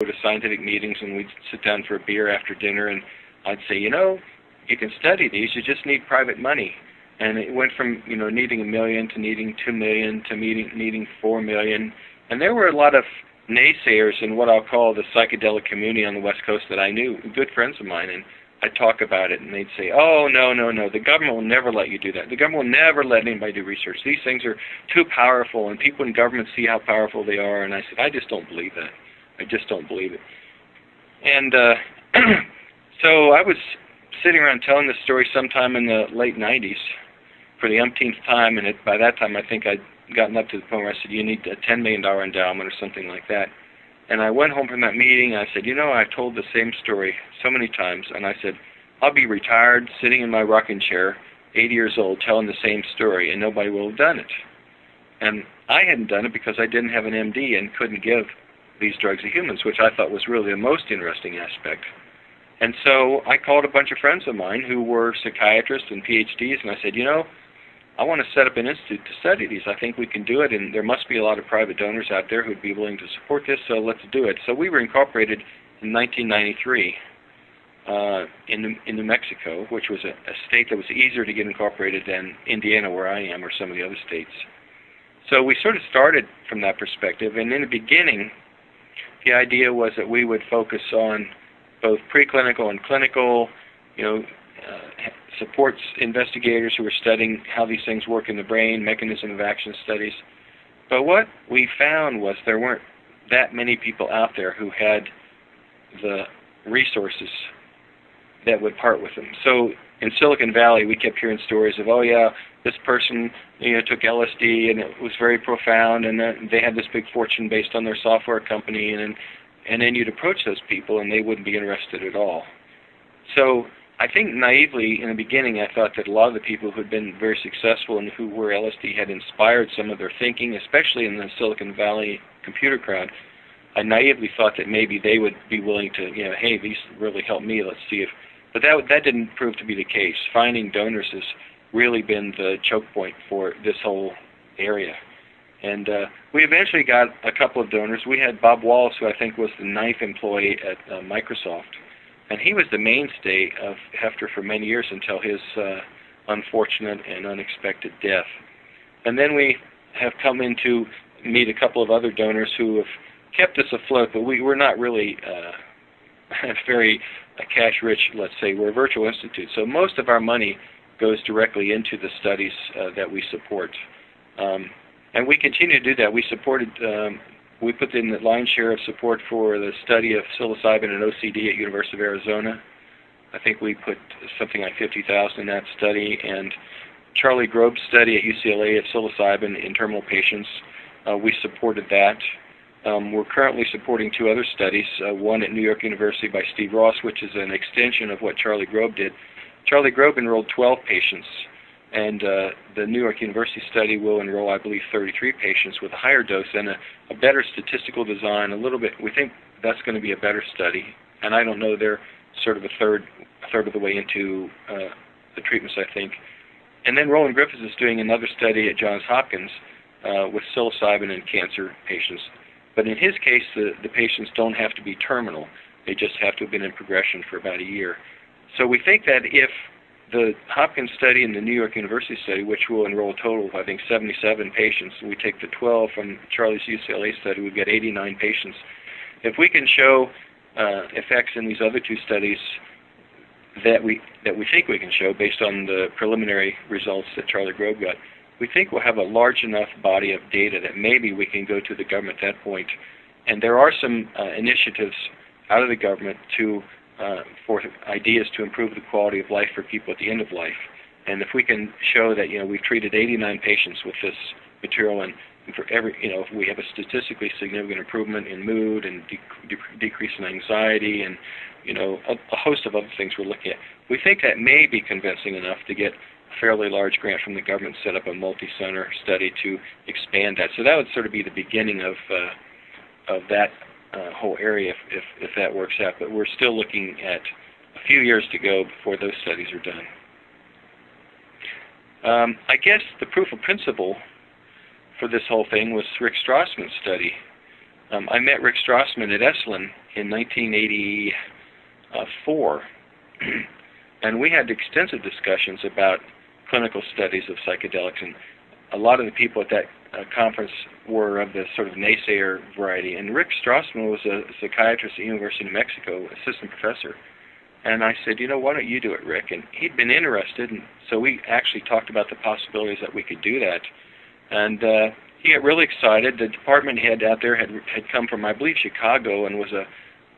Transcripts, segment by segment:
go to scientific meetings and we'd sit down for a beer after dinner and I'd say, you know, you can study these, you just need private money. And it went from, you know, needing a million to needing two million to needing, needing four million. And there were a lot of naysayers in what I'll call the psychedelic community on the West Coast that I knew, good friends of mine, and I'd talk about it and they'd say, oh, no, no, no, the government will never let you do that. The government will never let anybody do research. These things are too powerful and people in government see how powerful they are. And I said, I just don't believe that. I just don't believe it. And uh, so I was sitting around telling this story sometime in the late 90s for the umpteenth time, and it, by that time I think I'd gotten up to the point where I said, you need a $10 million endowment or something like that. And I went home from that meeting, and I said, you know, I've told the same story so many times, and I said, I'll be retired, sitting in my rocking chair, 80 years old, telling the same story, and nobody will have done it. And I hadn't done it because I didn't have an MD and couldn't give these drugs to humans, which I thought was really the most interesting aspect. And so I called a bunch of friends of mine who were psychiatrists and PhDs, and I said, you know, I want to set up an institute to study these. I think we can do it, and there must be a lot of private donors out there who'd be willing to support this, so let's do it. So we were incorporated in 1993 uh, in, in New Mexico, which was a, a state that was easier to get incorporated than Indiana, where I am, or some of the other states. So we sort of started from that perspective, and in the beginning, the idea was that we would focus on both preclinical and clinical, you know, uh, supports investigators who are studying how these things work in the brain, mechanism of action studies. But what we found was there weren't that many people out there who had the resources that would part with them. So in Silicon Valley, we kept hearing stories of, oh yeah, this person you know took LSD and it was very profound, and then they had this big fortune based on their software company, and and then you'd approach those people and they wouldn't be interested at all. So I think naively in the beginning I thought that a lot of the people who had been very successful and who were LSD had inspired some of their thinking, especially in the Silicon Valley computer crowd. I naively thought that maybe they would be willing to, you know, hey, these really helped me. Let's see if, but that that didn't prove to be the case. Finding donors has really been the choke point for this whole area. And uh, we eventually got a couple of donors. We had Bob Wallace, who I think was the ninth employee at uh, Microsoft and he was the mainstay of Heffter for many years until his uh, unfortunate and unexpected death. And then we have come in to meet a couple of other donors who have kept us afloat, but we, we're not really uh, very uh, cash-rich, let's say. We're a virtual institute, so most of our money goes directly into the studies uh, that we support. Um, and we continue to do that. We supported um, we put in the lion's share of support for the study of psilocybin and OCD at University of Arizona. I think we put something like 50,000 in that study, and Charlie Grob's study at UCLA of psilocybin in terminal patients, uh, we supported that. Um, we're currently supporting two other studies, uh, one at New York University by Steve Ross, which is an extension of what Charlie Grob did. Charlie Grob enrolled 12 patients and uh, the New York University study will enroll, I believe, 33 patients with a higher dose and a, a better statistical design. A little bit, we think that's going to be a better study. And I don't know, they're sort of a third, a third of the way into uh, the treatments, I think. And then Roland Griffiths is doing another study at Johns Hopkins uh, with psilocybin in cancer patients. But in his case, the, the patients don't have to be terminal. They just have to have been in progression for about a year. So we think that if the Hopkins study and the New York University study, which will enroll a total of, I think, 77 patients, we take the 12 from Charlie's UCLA study, we get 89 patients. If we can show uh, effects in these other two studies that we that we think we can show based on the preliminary results that Charlie Grob got, we think we'll have a large enough body of data that maybe we can go to the government at that point. And there are some uh, initiatives out of the government to uh, for ideas to improve the quality of life for people at the end of life. And if we can show that you know we've treated 89 patients with this material and, for every you know if we have a statistically significant improvement in mood and de- de- decrease in anxiety and you know a, a host of other things we're looking at, we think that may be convincing enough to get fairly large grant from the government set up a multi-center study to expand that. So that would sort of be the beginning of uh, of that uh, whole area if, if, if that works out. But we're still looking at a few years to go before those studies are done. Um, I guess the proof of principle for this whole thing was Rick Strassman's study. um, I met Rick Strassman at Esalen in 1984, and we had extensive discussions about clinical studies of psychedelics. And a lot of the people at that uh, conference were of the sort of naysayer variety. And Rick Strassman was a psychiatrist at the University of New Mexico, assistant professor. And I said, you know, why don't you do it, Rick? And he'd been interested, and so we actually talked about the possibilities that we could do that. And uh, he got really excited. The department head out there had had come from, I believe, Chicago, and was a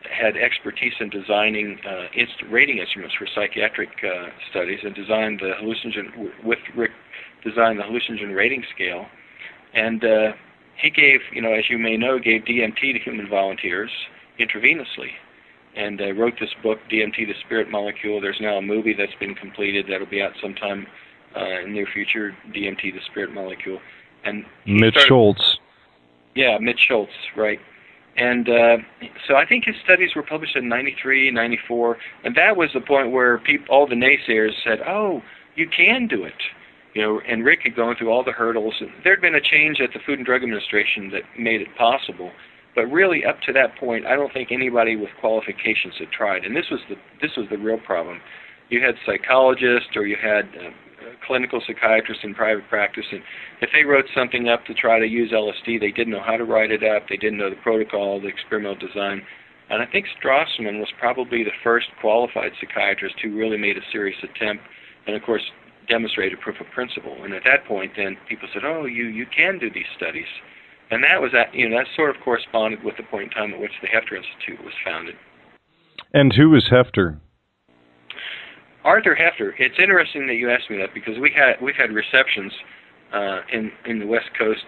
had expertise in designing uh, inst- rating instruments for psychiatric uh, studies, and designed the hallucinogen with Rick designed the hallucinogen rating scale. And uh, he gave, you know, as you may know, gave DMT to human volunteers intravenously and uh, wrote this book, DMT, the Spirit Molecule. There's now a movie that's been completed that'll be out sometime uh, in the near future, DMT, the Spirit Molecule. And Mitch started, Schultz. Yeah, Mitch Schultz, right. And uh, so I think his studies were published in 93, 94, and that was the point where people, all the naysayers said, oh, you can do it. You know, and Rick had gone through all the hurdles. There had been a change at the Food and Drug Administration that made it possible. But really, up to that point, I don't think anybody with qualifications had tried. And this was the this was the real problem. You had psychologists or you had uh, clinical psychiatrists in private practice, and if they wrote something up to try to use LSD, they didn't know how to write it up. They didn't know the protocol, the experimental design. And I think Strassman was probably the first qualified psychiatrist who really made a serious attempt. And of course, demonstrated proof of principle. And at that point, then people said, "Oh, you you can do these studies," and that was that. You know, that sort of corresponded with the point in time at which the Heffter Institute was founded. And who was Heffter? Arthur Heffter. It's interesting that you asked me that because we had we've had receptions uh, in in the West Coast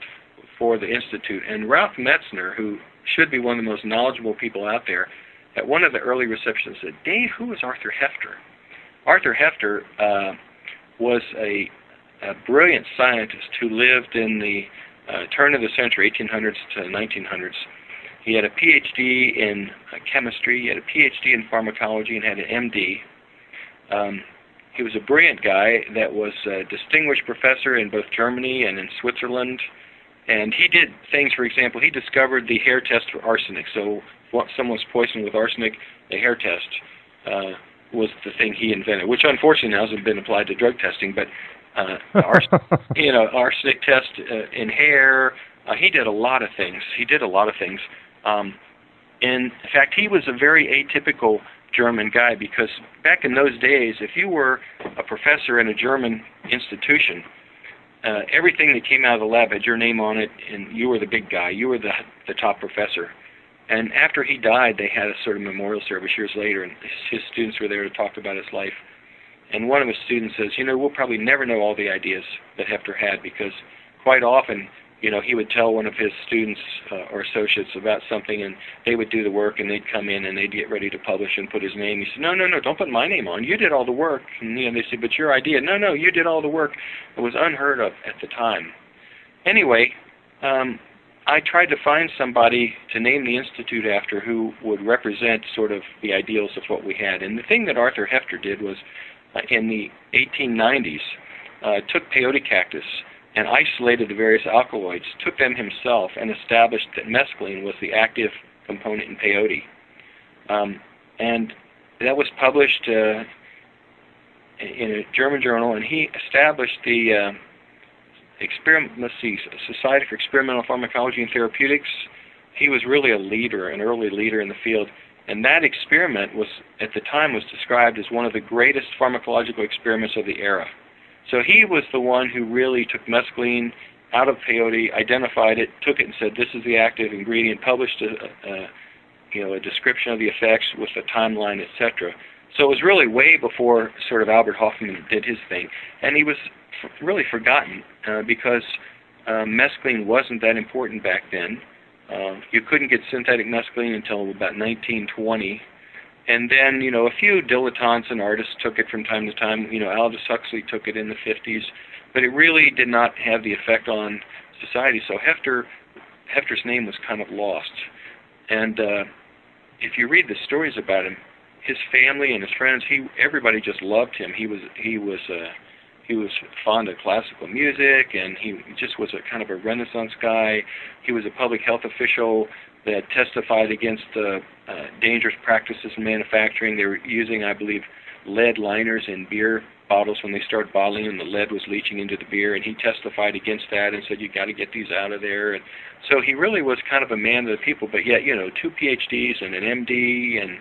for the institute, and Ralph Metzner, who should be one of the most knowledgeable people out there, at one of the early receptions said, "Dave, who is Arthur Heffter?" Arthur Heffter uh, was a, a brilliant scientist who lived in the uh, turn of the century, 1800s to 1900s. He had a PhD in uh, chemistry, he had a PhD in pharmacology, and had an MD. Um, he was a brilliant guy that was a distinguished professor in both Germany and in Switzerland. And he did things, for example, he discovered the hair test for arsenic. So if someone was poisoned with arsenic, the hair test uh, was the thing he invented, which unfortunately now hasn't been applied to drug testing. But uh, arsenic, you know, arsenic test uh, in hair. Uh, he did a lot of things. He did a lot of things. Um, in fact, he was a very atypical German guy because back in those days, if you were a professor in a German institution, uh, everything that came out of the lab had your name on it, and you were the big guy. You were the the top professor. And after he died, they had a sort of memorial service years later, and his students were there to talk about his life. And one of his students says, you know, we'll probably never know all the ideas that Heffter had because quite often, you know, he would tell one of his students uh, or associates about something, and they would do the work, and they'd come in and they'd get ready to publish and put his name. He said, no, no, no, don't put my name on. You did all the work. And you know, they said, but your idea, no, no, you did all the work. It was unheard of at the time. Anyway, um, I tried to find somebody to name the institute after who would represent sort of the ideals of what we had. And the thing that Arthur Heffter did was, uh, in the 1890s, uh, took peyote cactus and isolated the various alkaloids, took them himself, and established that mescaline was the active component in peyote. Um, and that was published uh, in a German journal, and he established the uh, experiment, let's see, Society for Experimental Pharmacology and Therapeutics. He was really a leader, an early leader in the field. And that experiment was, at the time, was described as one of the greatest pharmacological experiments of the era. So he was the one who really took mescaline out of peyote, identified it, took it, and said, "This is the active ingredient." Published a, a you know a description of the effects with a timeline, etc. So it was really way before sort of Albert Hofmann did his thing, and he was really forgotten uh, because uh, mescaline wasn't that important back then. Uh, you couldn't get synthetic mescaline until about 1920. And then, you know, a few dilettantes and artists took it from time to time. You know, Aldous Huxley took it in the 50s, but it really did not have the effect on society. So Heffter, Heffter's name was kind of lost. And uh, if you read the stories about him, his family and his friends, he everybody just loved him. He was he was uh, he was fond of classical music and he just was a kind of a renaissance guy he was a public health official that testified against uh, uh, dangerous practices in manufacturing. They were using, I believe, lead liners in beer bottles when they started bottling and the lead was leaching into the beer. And he testified against that and said you got to get these out of there. And so he really was kind of a man of the people but yet you know two PhDs and an MD and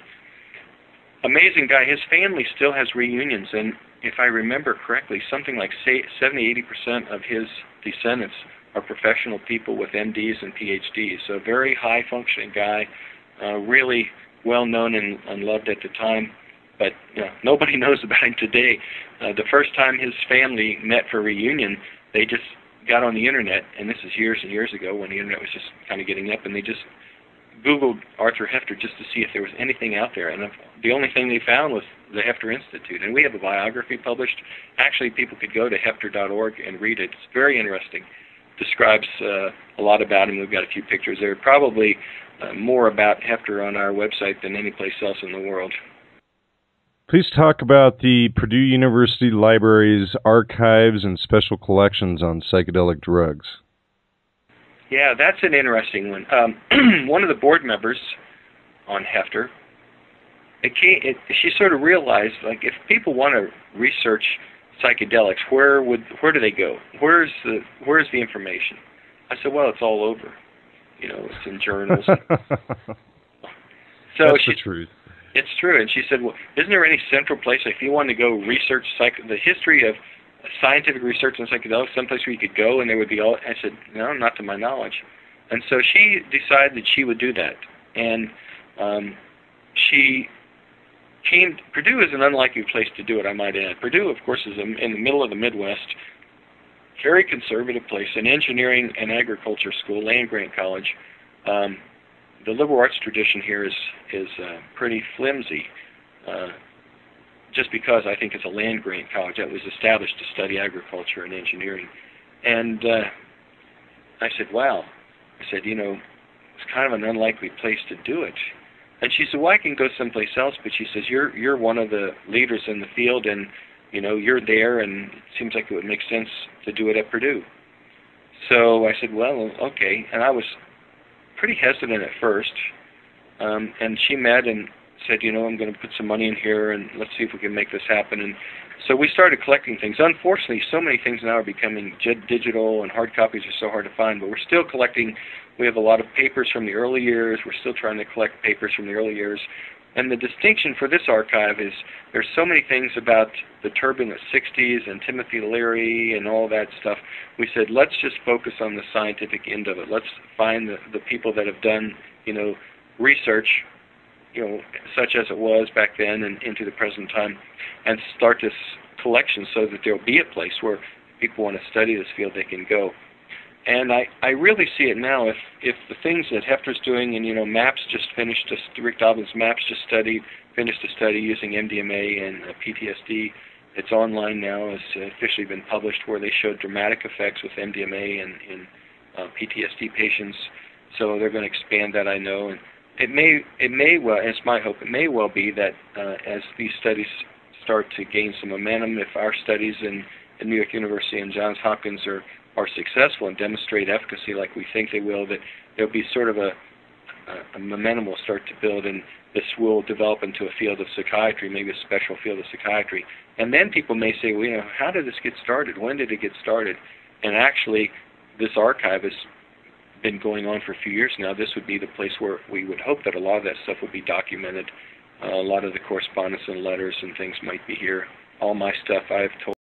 amazing guy. His family still has reunions. And if I remember correctly something like say 70 80% of his descendants are professional people with MDs and PhDs so very high functioning guy uh, really well known and, and loved at the time but you know, nobody knows about him today. Uh, the first time his family met for reunion, they just got on the internet, and this is years and years ago when the internet was just kind of getting up, and they just Googled Arthur Heffter just to see if there was anything out there, and the only thing they found was the Heffter Institute. And we have a biography published. Actually, people could go to heffter.org and read it. It's very interesting. Describes uh, a lot about him. We've got a few pictures there. Probably uh, more about Heffter on our website than any place else in the world. Please talk about the Purdue University Library's archives and special collections on psychedelic drugs. Yeah, that's an interesting one. Um, one of the board members on Heffter, it came, it, she sort of realized, like, if people want to research psychedelics, where would where do they go? Where's the where's the information? I said, well, it's all over. You know, it's in journals. so That's she, the truth. It's true. And she said, well, isn't there any central place if you want to go research psych- the history of scientific research in psychedelics, someplace where you could go and there would be all, I said, no, not to my knowledge. And so she decided that she would do that. And um, she came, Purdue is an unlikely place to do it, I might add. Purdue, of course, is in the middle of the Midwest, very conservative place, an engineering and agriculture school, land grant college. Um, the liberal arts tradition here is is uh, pretty flimsy, uh, just because I think it's a land grant college that was established to study agriculture and engineering. And uh, I said, "Wow," I said, "You know, it's kind of an unlikely place to do it." And she said, "Well, I can go someplace else." But she says, "You're you're one of the leaders in the field, and you know you're there, and it seems like it would make sense to do it at Purdue." So I said, "Well, okay." And I was pretty hesitant at first, um, and she met and said, you know, I'm going to put some money in here and let's see if we can make this happen. And so we started collecting things. Unfortunately, so many things now are becoming digital and hard copies are so hard to find, but we're still collecting. We have a lot of papers from the early years. We're still trying to collect papers from the early years. And the distinction for this archive is there's so many things about the turbulent 60s and Timothy Leary and all that stuff. We said, let's just focus on the scientific end of it. Let's find the, the people that have done, you know, research, you know, such as it was back then and into the present time, and start this collection so that there'll be a place where people want to study this field, they can go. And I, I really see it now. If if the things that Heffter's doing, and you know, MAPS just finished a Rick Doblin MAPS just studied finished a study using MDMA and uh, PTSD. It's online now. It's officially been published where they showed dramatic effects with MDMA and in uh, PTSD patients. So they're going to expand that, I know. And it may it may well, it's my hope, it may well be that uh, as these studies start to gain some momentum, if our studies in, in New York University and Johns Hopkins are are successful and demonstrate efficacy like we think they will, that there'll be sort of a, a, a momentum will start to build and this will develop into a field of psychiatry, maybe a special field of psychiatry. And then people may say, well, you know, how did this get started? When did it get started? And actually, this archive has been going on for a few years now. This would be the place where we would hope that a lot of that stuff would be documented. Uh, a lot of the correspondence and letters and things might be here. All my stuff I've told